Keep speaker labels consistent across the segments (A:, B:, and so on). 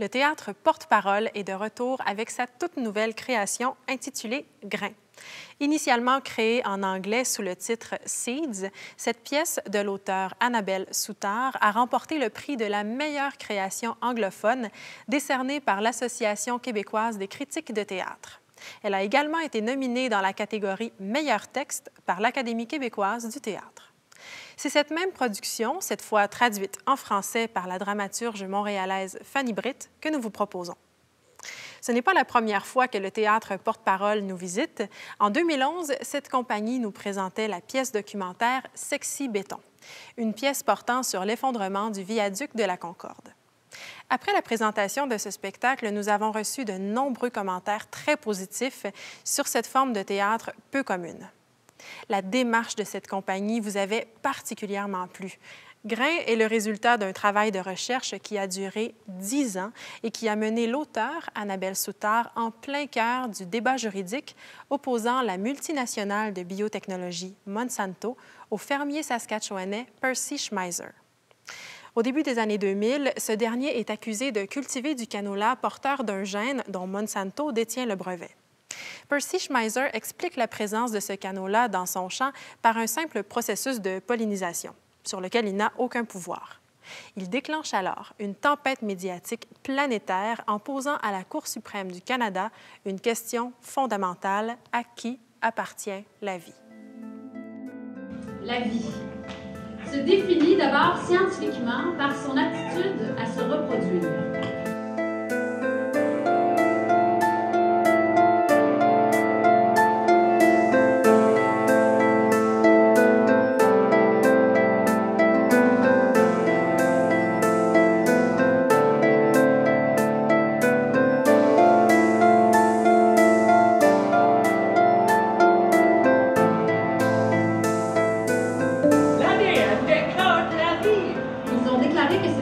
A: le théâtre Porte-Parole est de retour avec sa toute nouvelle création intitulée Grain. Initialement créée en anglais sous le titre Seeds, cette pièce de l'auteur Annabelle Soutard a remporté le prix de la meilleure création anglophone décerné par l'Association québécoise des critiques de théâtre. Elle a également été nominée dans la catégorie Meilleur texte par l'Académie québécoise du théâtre. C'est cette même production, cette fois traduite en français par la dramaturge montréalaise Fanny Britt, que nous vous proposons. Ce n'est pas la première fois que le théâtre Porte-Parole nous visite. En 2011, cette compagnie nous présentait la pièce documentaire Sexy Béton, une pièce portant sur l'effondrement du viaduc de la Concorde. Après la présentation de ce spectacle, nous avons reçu de nombreux commentaires très positifs sur cette forme de théâtre peu commune. La démarche de cette compagnie vous avait particulièrement plu. Grain est le résultat d'un travail de recherche qui a duré dix ans et qui a mené l'auteur, Annabelle Soutard, en plein cœur du débat juridique opposant la multinationale de biotechnologie Monsanto au fermier saskatchewanais Percy Schmeiser. Au début des années 2000, ce dernier est accusé de cultiver du canola porteur d'un gène dont Monsanto détient le brevet. Percy Schmeiser explique la présence de ce canot-là dans son champ par un simple processus de pollinisation, sur lequel il n'a aucun pouvoir. Il déclenche alors une tempête médiatique planétaire en posant à la Cour suprême du Canada une question fondamentale à qui appartient la vie?
B: La vie se définit d'abord scientifiquement par son aptitude à se reproduire.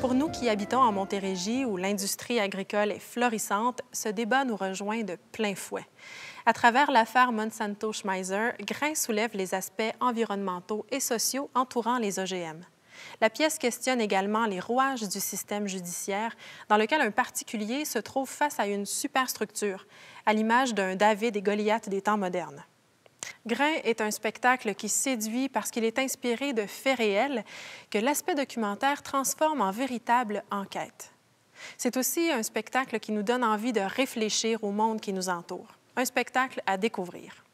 A: Pour nous qui habitons en Montérégie, où l'industrie agricole est florissante, ce débat nous rejoint de plein fouet. À travers l'affaire Monsanto-Schmeiser, Grain soulève les aspects environnementaux et sociaux entourant les OGM. La pièce questionne également les rouages du système judiciaire dans lequel un particulier se trouve face à une superstructure, à l'image d'un David et Goliath des temps modernes. Grain est un spectacle qui séduit parce qu'il est inspiré de faits réels que l'aspect documentaire transforme en véritable enquête. C'est aussi un spectacle qui nous donne envie de réfléchir au monde qui nous entoure, un spectacle à découvrir.